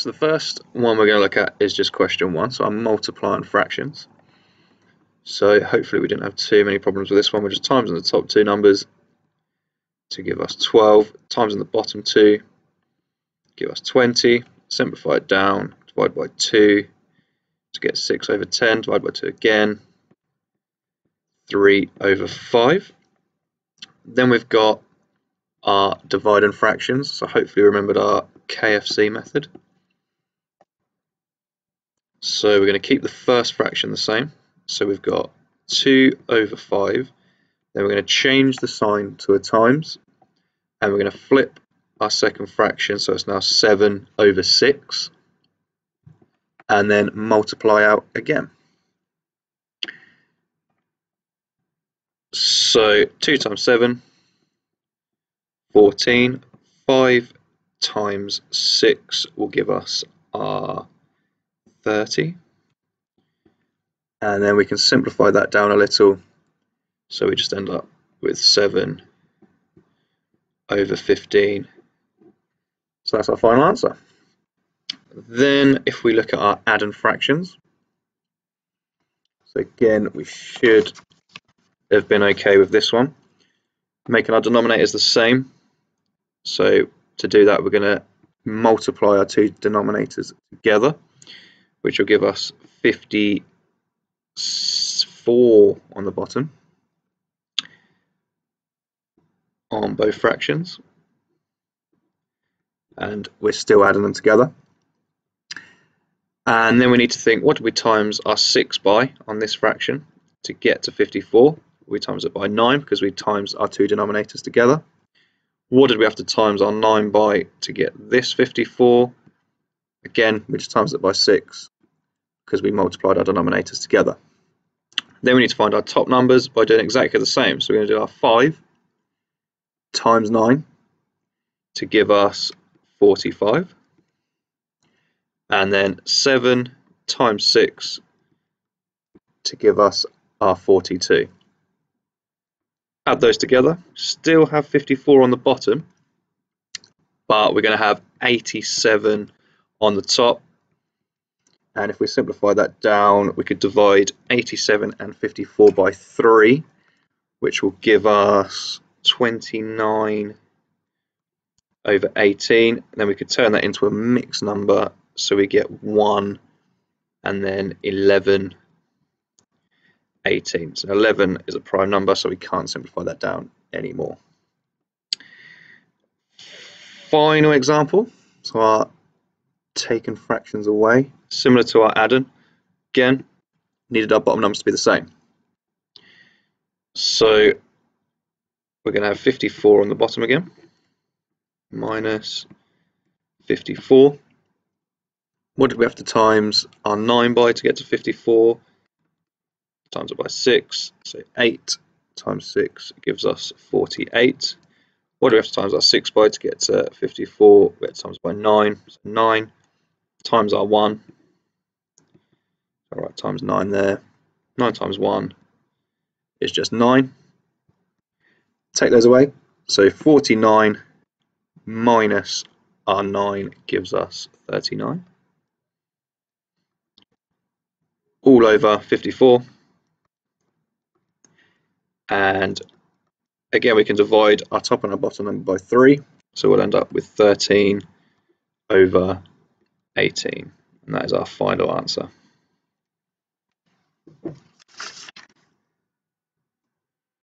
So the first one we're going to look at is just question one, so I'm multiplying fractions. So hopefully we didn't have too many problems with this one. We're just times in the top two numbers to give us 12, times in the bottom two, give us 20, simplify it down, divide by 2 to get 6 over 10, divide by 2 again, 3 over 5. Then we've got our divide and fractions, so hopefully remembered our KFC method. So we're going to keep the first fraction the same. So we've got 2 over 5. Then we're going to change the sign to a times. And we're going to flip our second fraction, so it's now 7 over 6. And then multiply out again. So 2 times 7, 14. 5 times 6 will give us our 30. And then we can simplify that down a little. So we just end up with 7 over 15. So that's our final answer. Then if we look at our add and fractions, so again, we should have been okay with this one. Making our denominators the same. So to do that, we're going to multiply our two denominators together which will give us 54 on the bottom on both fractions. And we're still adding them together. And then we need to think what do we times our 6 by on this fraction to get to 54 we times it by 9 because we times our two denominators together. What did we have to times our 9 by to get this 54 Again, we just times it by 6 because we multiplied our denominators together. Then we need to find our top numbers by doing exactly the same. So we're going to do our 5 times 9 to give us 45. And then 7 times 6 to give us our 42. Add those together, still have 54 on the bottom, but we're going to have 87 on the top. And if we simplify that down, we could divide 87 and 54 by 3, which will give us 29 over 18. And then we could turn that into a mixed number, so we get 1 and then 11 18. So 11 is a prime number, so we can't simplify that down anymore. Final example. So our taken fractions away, similar to our addend. Again, needed our bottom numbers to be the same. So we're going to have 54 on the bottom again, minus 54. What did we have to times our 9 by to get to 54? Times it by 6, so 8 times 6 gives us 48. What do we have to times our 6 by to get to 54? We have to times by 9, so 9 times our 1. All right, times 9 there. 9 times 1 is just 9. Take those away. So 49 minus our 9 gives us 39. All over 54. And again, we can divide our top and our bottom number by 3. So we'll end up with 13 over 18. And that is our final answer.